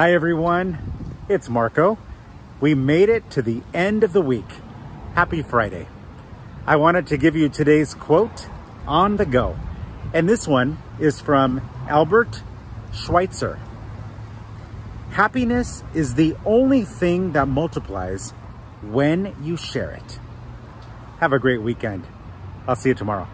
Hi everyone, it's Marco. We made it to the end of the week. Happy Friday. I wanted to give you today's quote on the go. And this one is from Albert Schweitzer. Happiness is the only thing that multiplies when you share it. Have a great weekend. I'll see you tomorrow.